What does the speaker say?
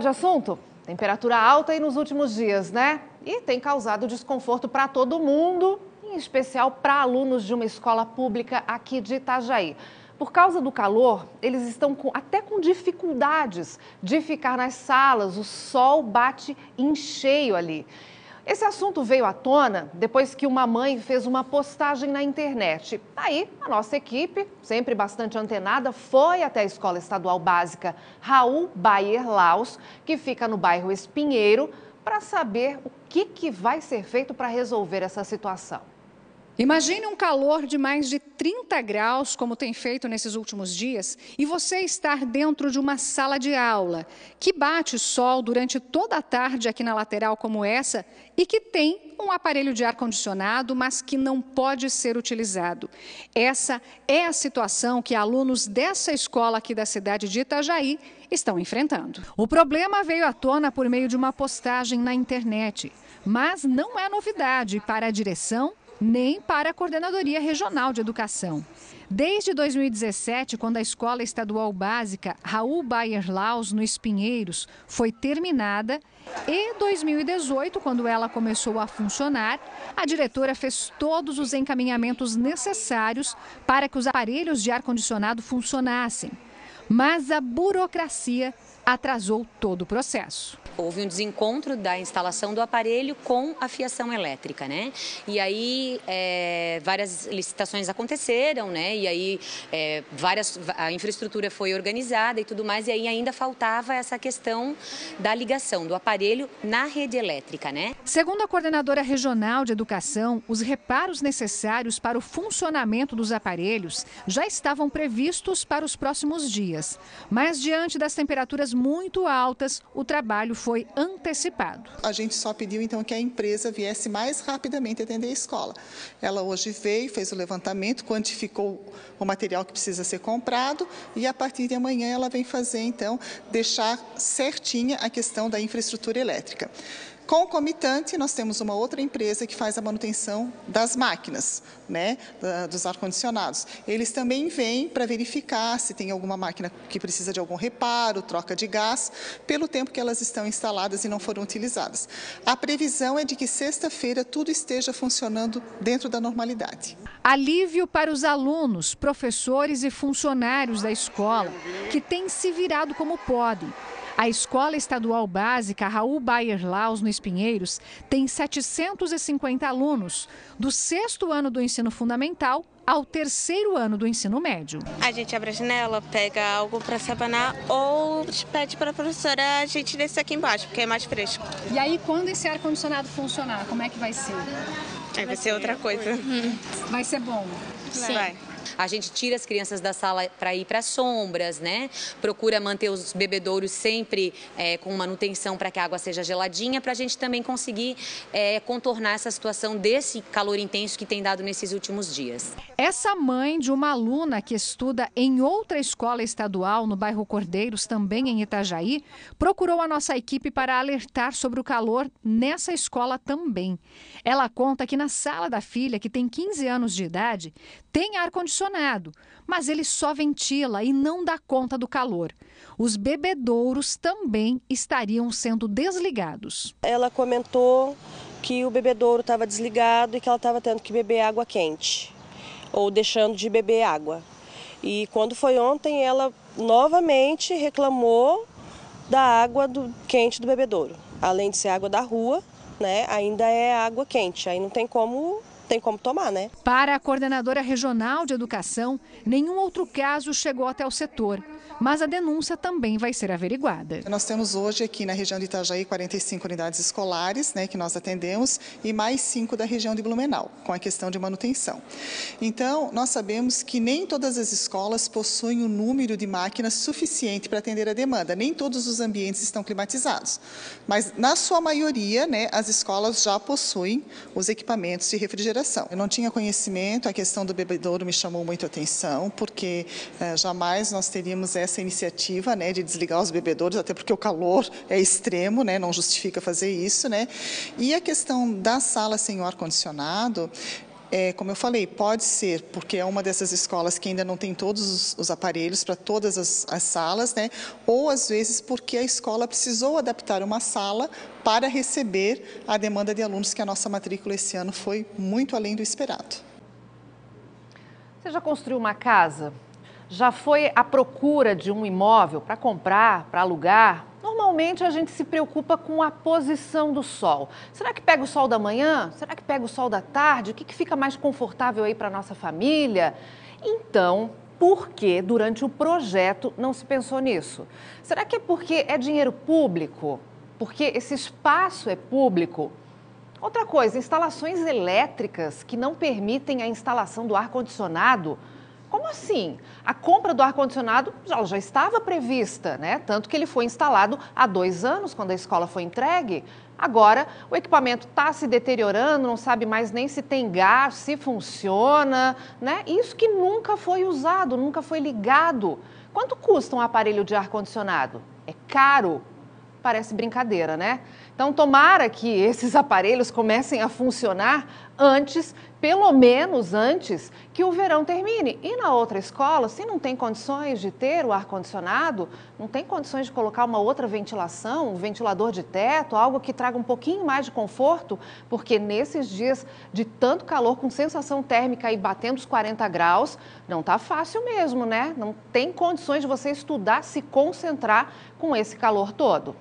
De assunto, temperatura alta aí nos últimos dias, né? E tem causado desconforto para todo mundo, em especial para alunos de uma escola pública aqui de Itajaí. Por causa do calor, eles estão com, até com dificuldades de ficar nas salas, o sol bate em cheio ali. Esse assunto veio à tona depois que uma mãe fez uma postagem na internet. Aí, a nossa equipe, sempre bastante antenada, foi até a Escola Estadual Básica Raul Bayer Laus, que fica no bairro Espinheiro, para saber o que, que vai ser feito para resolver essa situação. Imagine um calor de mais de 30 graus, como tem feito nesses últimos dias, e você estar dentro de uma sala de aula que bate sol durante toda a tarde aqui na lateral, como essa, e que tem um aparelho de ar-condicionado, mas que não pode ser utilizado. Essa é a situação que alunos dessa escola aqui da cidade de Itajaí estão enfrentando. O problema veio à tona por meio de uma postagem na internet, mas não é novidade para a direção nem para a Coordenadoria Regional de Educação. Desde 2017, quando a Escola Estadual Básica Raul Bayer Laus, no Espinheiros, foi terminada, e 2018, quando ela começou a funcionar, a diretora fez todos os encaminhamentos necessários para que os aparelhos de ar-condicionado funcionassem. Mas a burocracia atrasou todo o processo. Houve um desencontro da instalação do aparelho com a fiação elétrica, né? E aí é, várias licitações aconteceram, né? E aí é, várias, a infraestrutura foi organizada e tudo mais, e aí ainda faltava essa questão da ligação do aparelho na rede elétrica, né? Segundo a coordenadora regional de educação, os reparos necessários para o funcionamento dos aparelhos já estavam previstos para os próximos dias. Mas diante das temperaturas muito altas, o trabalho foi antecipado. A gente só pediu então que a empresa viesse mais rapidamente atender a escola. Ela hoje veio, fez o levantamento, quantificou o material que precisa ser comprado e a partir de amanhã ela vem fazer então deixar certinha a questão da infraestrutura elétrica. Concomitante, nós temos uma outra empresa que faz a manutenção das máquinas, né, dos ar-condicionados. Eles também vêm para verificar se tem alguma máquina que precisa de algum reparo, troca de gás, pelo tempo que elas estão instaladas e não foram utilizadas. A previsão é de que sexta-feira tudo esteja funcionando dentro da normalidade. Alívio para os alunos, professores e funcionários da escola, que têm se virado como podem a Escola Estadual Básica Raul Bayer Laus, no Espinheiros, tem 750 alunos, do sexto ano do ensino fundamental ao terceiro ano do ensino médio. A gente abre a janela, pega algo para sabanar ou pede para a professora a gente descer aqui embaixo, porque é mais fresco. E aí, quando esse ar-condicionado funcionar, como é que vai ser? Aí vai ser outra coisa. Vai ser bom? Sim. Vai. A gente tira as crianças da sala para ir para sombras, né? Procura manter os bebedouros sempre é, com manutenção para que a água seja geladinha, para a gente também conseguir é, contornar essa situação desse calor intenso que tem dado nesses últimos dias. Essa mãe de uma aluna que estuda em outra escola estadual no bairro Cordeiros, também em Itajaí, procurou a nossa equipe para alertar sobre o calor nessa escola também. Ela conta que na sala da filha, que tem 15 anos de idade, tem ar-condicionado, mas ele só ventila e não dá conta do calor. Os bebedouros também estariam sendo desligados. Ela comentou que o bebedouro estava desligado e que ela estava tendo que beber água quente ou deixando de beber água. E quando foi ontem, ela novamente reclamou da água do, quente do bebedouro. Além de ser água da rua, né, ainda é água quente. Aí não tem como tem como tomar, né? Para a coordenadora regional de educação, nenhum outro caso chegou até o setor mas a denúncia também vai ser averiguada. Nós temos hoje aqui na região de Itajaí 45 unidades escolares né, que nós atendemos e mais cinco da região de Blumenau, com a questão de manutenção. Então, nós sabemos que nem todas as escolas possuem o um número de máquinas suficiente para atender a demanda, nem todos os ambientes estão climatizados, mas na sua maioria, né, as escolas já possuem os equipamentos de refrigeração. Eu não tinha conhecimento, a questão do bebedouro me chamou muito a atenção, porque eh, jamais nós teríamos essa essa iniciativa né, de desligar os bebedouros, até porque o calor é extremo, né, não justifica fazer isso. Né? E a questão da sala sem ar-condicionado, É, como eu falei, pode ser porque é uma dessas escolas que ainda não tem todos os, os aparelhos para todas as, as, salas, né? ou às vezes porque a escola precisou adaptar uma sala para receber a demanda de alunos, que a nossa matrícula esse ano foi muito além do esperado. Você já construiu uma casa? Já foi à procura de um imóvel para comprar, para alugar? Normalmente a gente se preocupa com a posição do sol. Será que pega o sol da manhã? Será que pega o sol da tarde? O que, que fica mais confortável aí para a nossa família? Então, por que durante o projeto não se pensou nisso? Será que é porque é dinheiro público? Porque esse espaço é público? Outra coisa, instalações elétricas que não permitem a instalação do ar-condicionado como assim? A compra do ar-condicionado já, estava prevista, né? Tanto que ele foi instalado há dois anos, quando a escola foi entregue. Agora, o equipamento está se deteriorando, não sabe mais nem se tem gás, se funciona, né? Isso que nunca foi usado, nunca foi ligado. Quanto custa um aparelho de ar-condicionado? É caro. Parece brincadeira, né? Então, tomara que esses aparelhos comecem a funcionar antes, pelo menos antes, que o verão termine. E na outra escola, se não tem condições de ter o ar-condicionado, não tem condições de colocar uma outra ventilação, um ventilador de teto, algo que traga um pouquinho mais de conforto, porque nesses dias de tanto calor, com sensação térmica aí batendo os 40 graus, não está fácil mesmo, né? Não tem condições de você estudar, se concentrar com esse calor todo.